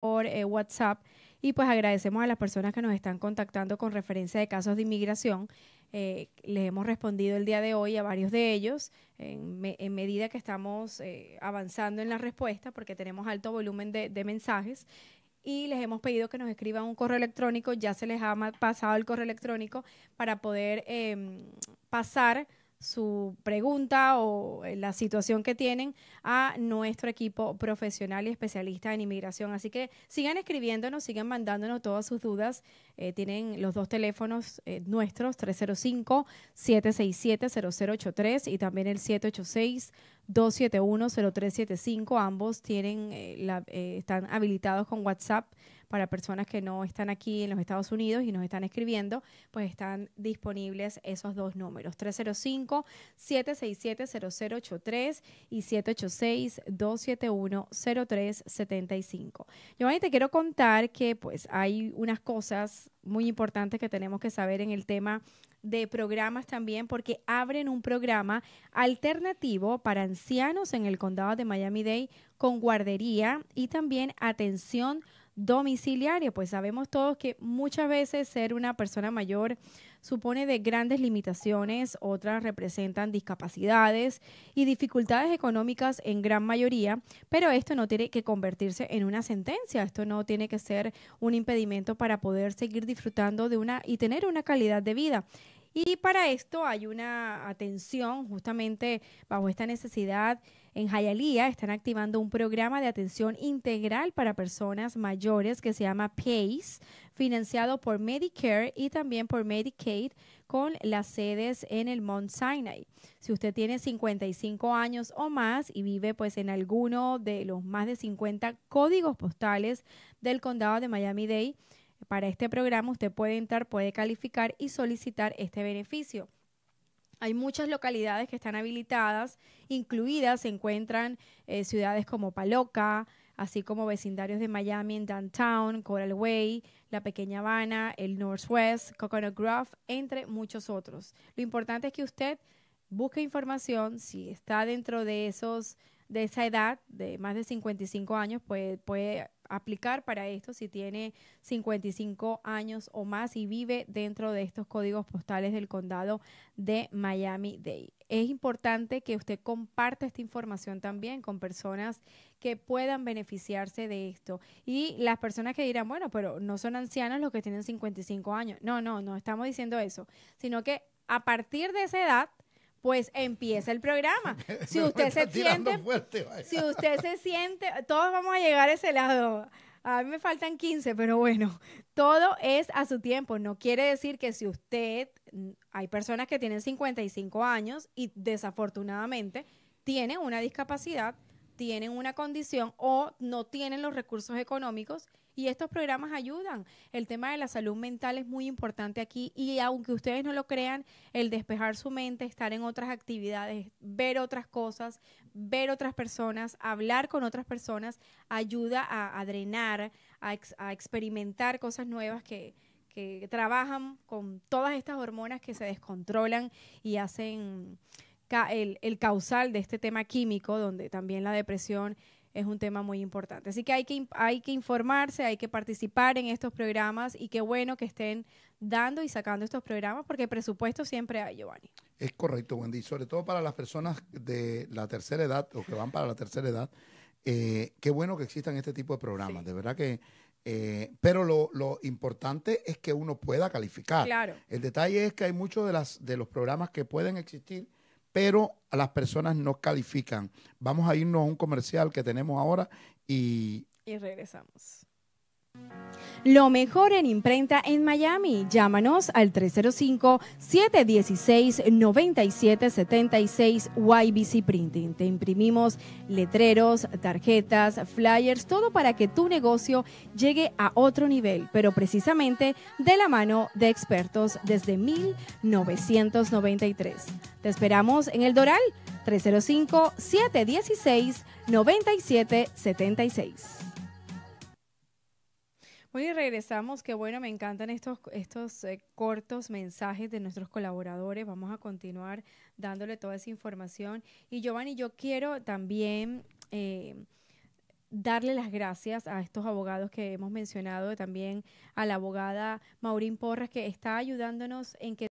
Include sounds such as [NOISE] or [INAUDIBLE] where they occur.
por eh, WhatsApp. Y pues agradecemos a las personas que nos están contactando con referencia de casos de inmigración. Eh, les hemos respondido el día de hoy a varios de ellos en, medida que estamos eh, avanzando en la respuesta porque tenemos alto volumen de, mensajes y les hemos pedido que nos escriban un correo electrónico. Ya se les ha pasado el correo electrónico para poder em, pasar su pregunta o eh, la situación que tienen a nuestro equipo profesional y especialista en inmigración. Así que sigan escribiéndonos, sigan mandándonos todas sus dudas. Eh, tienen los dos teléfonos eh, nuestros, 305-767-0083 y también el 786-271-0375. Ambos tienen, están habilitados con WhatsApp para personas que no están aquí en los Estados Unidos y nos están escribiendo, pues están disponibles esos dos números, 305-767-0083 y 786-271-0375. Giovanni, te quiero contar que pues hay unas cosas muy importantes que tenemos que saber en el tema de programas también porque abren un programa alternativo para ancianos en el condado de Miami-Dade con guardería y también atención domiciliaria, pues sabemos todos que muchas veces ser una persona mayor supone de grandes limitaciones, otras representan discapacidades y dificultades económicas en gran mayoría, pero esto no tiene que convertirse en una sentencia, esto no tiene que ser un impedimento para poder seguir disfrutando de una y tener una calidad de vida. Y para esto hay una atención justamente bajo esta necesidad en Hialeah están activando un programa de atención integral para personas mayores que se llama PACE, financiado por Medicare y también por Medicaid, con las sedes en el Mount Sinai. Si usted tiene 55 años o más y vive pues en alguno de los más de 50 códigos postales del condado de Miami-Dade, para este programa usted puede entrar, puede calificar y solicitar este beneficio. Hay muchas localidades que están habilitadas, incluidas se encuentran eh, ciudades como Paloca, así como vecindarios de Miami en Downtown, Coral Way, la Pequeña Habana, el Northwest, Coconut Grove, entre muchos otros. Lo importante es que usted busque información, si está dentro de esos de esa edad, de más de 55 años, puede, puede aplicar para esto si tiene 55 años o más y vive dentro de estos códigos postales del condado de Miami-Dade. Es importante que usted comparta esta información también con personas que puedan beneficiarse de esto. Y las personas que dirán, bueno, pero no son ancianos los que tienen 55 años. No, no, no estamos diciendo eso, sino que a partir de esa edad, pues empieza el programa. [LAUGHS] Si usted se siente, si usted se siente, todos vamos a llegar a ese lado. A mí me faltan 15, pero bueno, todo es a su tiempo. No quiere decir que si usted, hay personas que tienen 55 años y desafortunadamente tienen una discapacidad, tienen una condición o no tienen los recursos económicos y estos programas ayudan. El tema de la salud mental es muy importante aquí y aunque ustedes no lo crean, el despejar su mente, estar en otras actividades, ver otras cosas, ver otras personas, hablar con otras personas, ayuda a, drenar, a, experimentar cosas nuevas que, que trabajan con todas estas hormonas que se descontrolan y hacen el, el causal de este tema químico, donde también la depresión es un tema muy importante. Así que hay que, hay que informarse, hay que participar en estos programas y qué bueno que estén dando y sacando estos programas porque presupuesto siempre hay, Giovanni. Es correcto, Wendy, sobre todo para las personas de la tercera edad o que van para la tercera edad. Eh, qué bueno que existan este tipo de programas, de verdad que... Eh, pero lo, lo, importante es que uno pueda calificar. Claro. El detalle es que hay muchos de, las, de los programas que pueden existir pero a las personas no califican. Vamos a irnos a un comercial que tenemos ahora y... Y regresamos. Lo mejor en imprenta en Miami. Llámanos al 305-716-9776 YBC Printing. Te imprimimos letreros, tarjetas, flyers, todo para que tu negocio llegue a otro nivel, pero precisamente de la mano de expertos desde 1993. Te esperamos en el Doral 305-716-9776. Bueno, y regresamos. Qué bueno, me encantan estos, estos eh, cortos mensajes de nuestros colaboradores. Vamos a continuar dándole toda esa información. Y Giovanni, yo quiero también eh, darle las gracias a estos abogados que hemos mencionado, también a la abogada Maurín Porras, que está ayudándonos en que